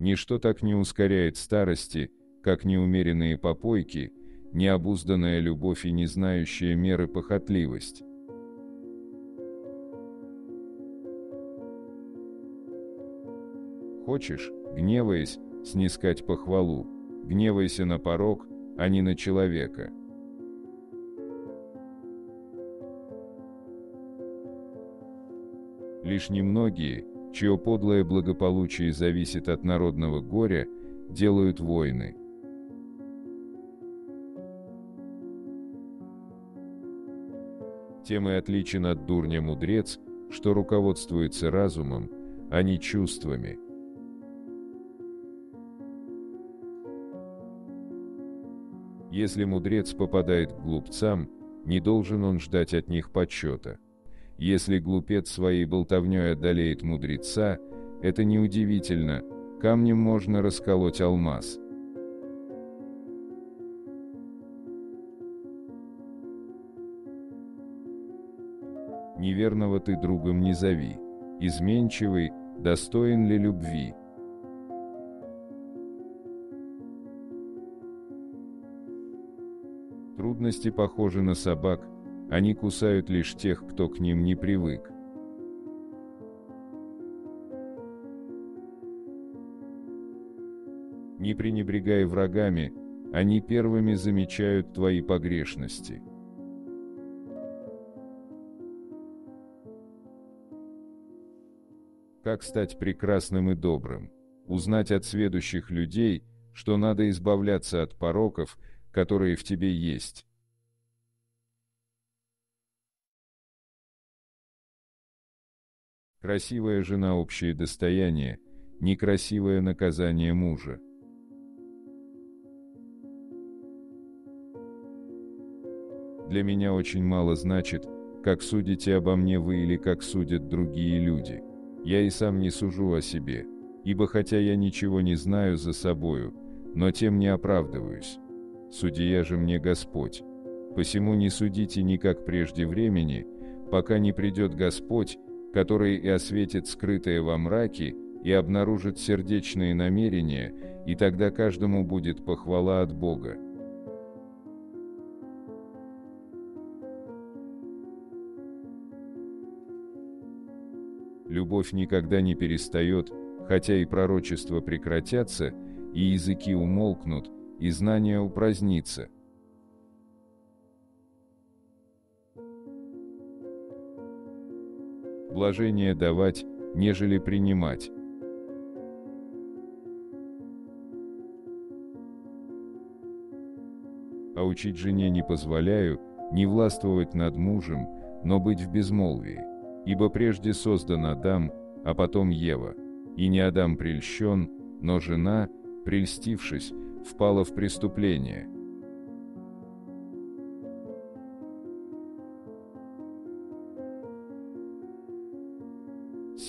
Ничто так не ускоряет старости, как неумеренные попойки, необузданная любовь и не знающая меры похотливость. Хочешь, гневаясь, снискать похвалу, гневайся на порог, а не на человека. Лишь немногие, чье подлое благополучие зависит от народного горя, делают войны. Тем и отличен от дурня мудрец, что руководствуется разумом, а не чувствами. Если мудрец попадает к глупцам, не должен он ждать от них почета. Если глупец своей болтовней одолеет мудреца, это неудивительно, камнем можно расколоть алмаз. Неверного ты другом не зови, изменчивый, достоин ли любви. Трудности похожи на собак, они кусают лишь тех, кто к ним не привык. Не пренебрегай врагами, они первыми замечают твои погрешности. Как стать прекрасным и добрым? Узнать от сведущих людей, что надо избавляться от пороков, которые в тебе есть. Красивая жена – общее достояние, некрасивое наказание мужа. Для меня очень мало значит, как судите обо мне вы или как судят другие люди. Я и сам не сужу о себе, ибо хотя я ничего не знаю за собою, но тем не оправдываюсь. Судья же мне Господь. Посему не судите никак прежде времени, пока не придет Господь, который и осветит скрытое во мраке, и обнаружит сердечные намерения, и тогда каждому будет похвала от Бога. Любовь никогда не перестает, хотя и пророчества прекратятся, и языки умолкнут, и знание упразднится – блажение давать, нежели принимать. А учить жене не позволяю, не властвовать над мужем, но быть в безмолвии. Ибо прежде создан Адам, а потом Ева. И не Адам прельщен, но жена, прельстившись, впала в преступление –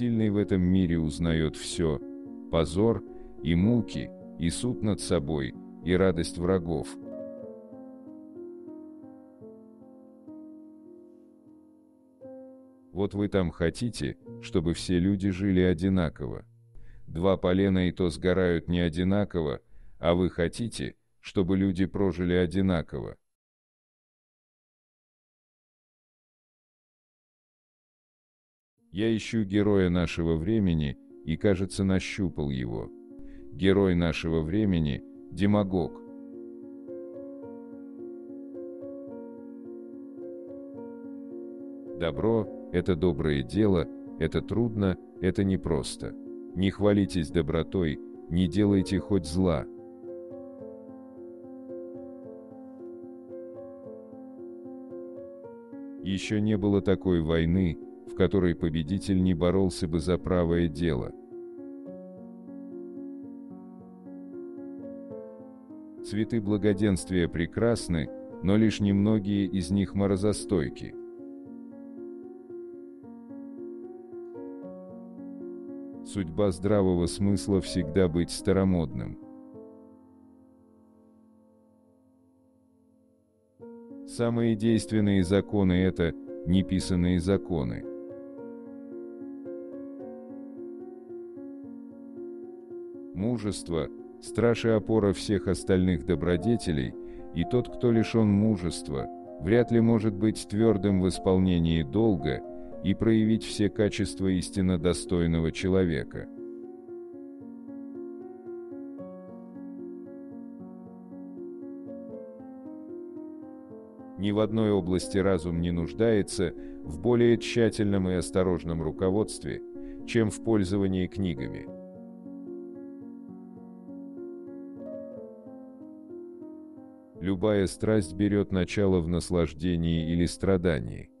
сильный в этом мире узнает все, позор и муки, и суд над собой, и радость врагов. Вот вы там хотите, чтобы все люди жили одинаково. Два полена и то сгорают не одинаково, а вы хотите, чтобы люди прожили одинаково. Я ищу героя нашего времени и, кажется, нащупал его. Герой нашего времени – демагог. Добро – это доброе дело, это трудно, это непросто. Не хвалитесь добротой, не делайте хоть зла. Еще не было такой войны, в которой победитель не боролся бы за правое дело. Цветы благоденствия прекрасны, но лишь немногие из них морозостойки. Судьба здравого смысла всегда быть старомодным. Самые действенные законы – это неписанные законы. Мужество – страж и опора всех остальных добродетелей, и тот, кто лишен мужества, вряд ли может быть твердым в исполнении долга и проявить все качества истинно достойного человека. Ни в одной области разум не нуждается в более тщательном и осторожном руководстве, чем в пользовании книгами. Любая страсть берет начало в наслаждении или страдании.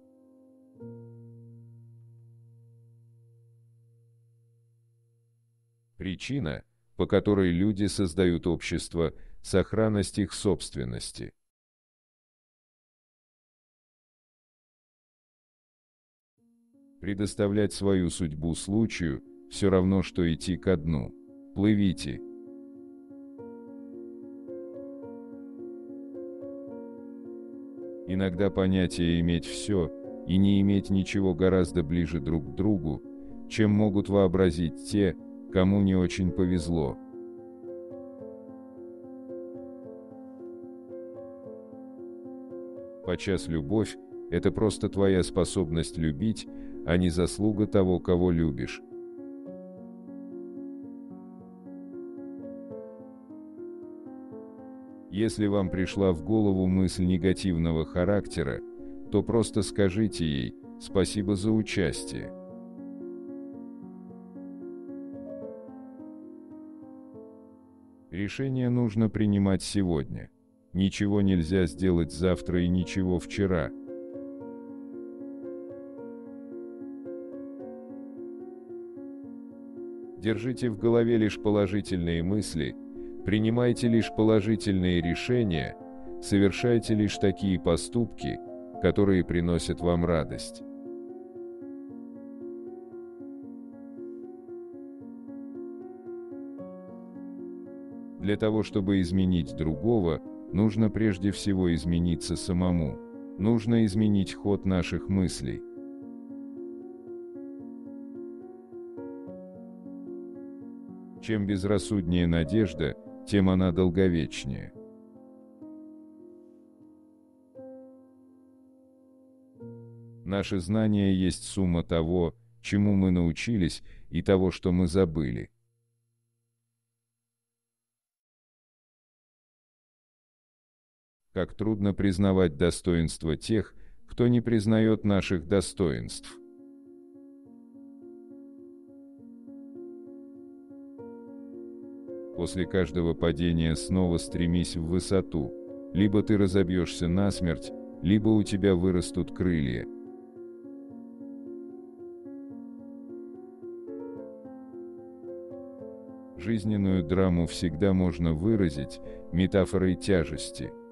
Причина, по которой люди создают общество, сохранность их собственности. Предоставлять свою судьбу случаю – все равно, что идти ко дну. Плывите. Иногда понятие «иметь все» и «не иметь ничего» гораздо ближе друг к другу, чем могут вообразить те, кому не очень повезло. Подчас любовь – это просто твоя способность любить, а не заслуга того, кого любишь. Если вам пришла в голову мысль негативного характера, то просто скажите ей «спасибо за участие». Решение нужно принимать сегодня. Ничего нельзя сделать завтра и ничего вчера. Держите в голове лишь положительные мысли, принимайте лишь положительные решения, совершайте лишь такие поступки, которые приносят вам радость. Для того, чтобы изменить другого, нужно прежде всего измениться самому. Нужно изменить ход наших мыслей. Чем безрассуднее надежда, тем она долговечнее. Наши знания есть сумма того, чему мы научились, и того, что мы забыли. как трудно признавать достоинство тех, кто не признает наших достоинств. После каждого падения снова стремись в высоту, либо ты разобьешься насмерть, либо у тебя вырастут крылья. Жизненную драму всегда можно выразить метафорой тяжести –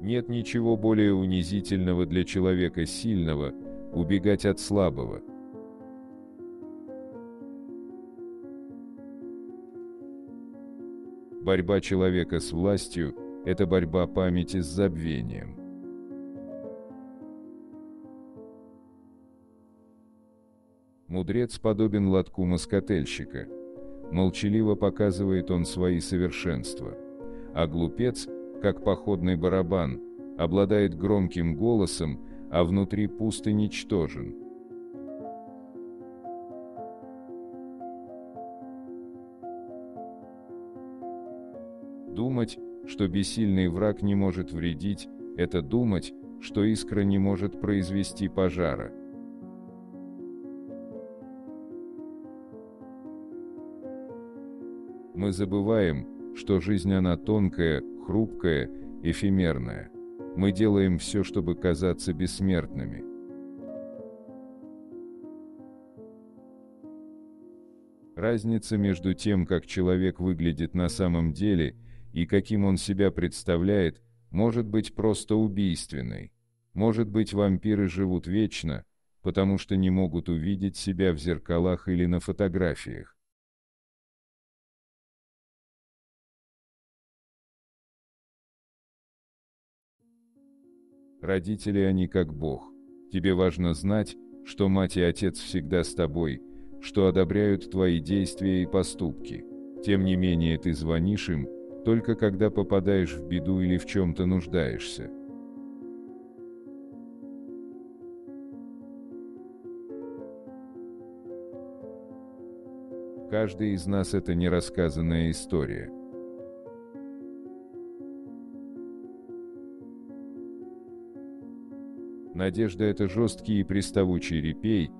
Нет ничего более унизительного для человека сильного – убегать от слабого. Борьба человека с властью – это борьба памяти с забвением. Мудрец подобен лотку москотельщика. Молчаливо показывает он свои совершенства. А глупец – как походный барабан, обладает громким голосом, а внутри пуст и ничтожен. Думать, что бессильный враг не может вредить, это думать, что искра не может произвести пожара. Мы забываем, что жизнь она тонкая, хрупкая, эфемерная. Мы делаем все, чтобы казаться бессмертными. Разница между тем, как человек выглядит на самом деле, и каким он себя представляет, может быть просто убийственной. Может быть, вампиры живут вечно, потому что не могут увидеть себя в зеркалах или на фотографиях. Родители они как Бог. Тебе важно знать, что мать и отец всегда с тобой, что одобряют твои действия и поступки. Тем не менее ты звонишь им, только когда попадаешь в беду или в чем-то нуждаешься. Каждый из нас это нерассказанная история. Надежда – это жесткий и приставучий репей,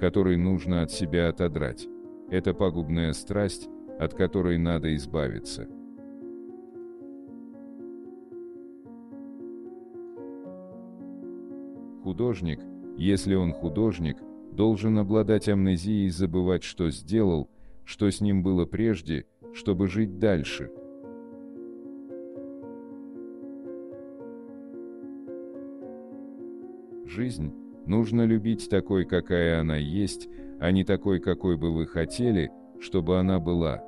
который нужно от себя отодрать. Это пагубная страсть, от которой надо избавиться. Художник, если он художник, должен обладать амнезией и забывать, что сделал, что с ним было прежде, чтобы жить дальше – Жизнь нужно любить такой, какая она есть, а не такой, какой бы вы хотели, чтобы она была.